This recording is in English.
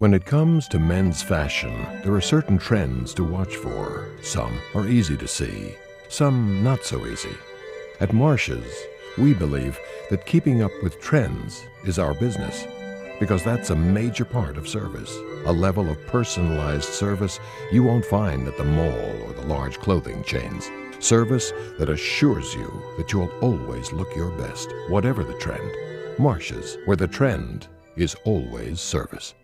When it comes to men's fashion, there are certain trends to watch for. Some are easy to see, some not so easy. At Marsh's, we believe that keeping up with trends is our business because that's a major part of service, a level of personalized service you won't find at the mall or the large clothing chains. Service that assures you that you'll always look your best, whatever the trend. Marsh's, where the trend is always service.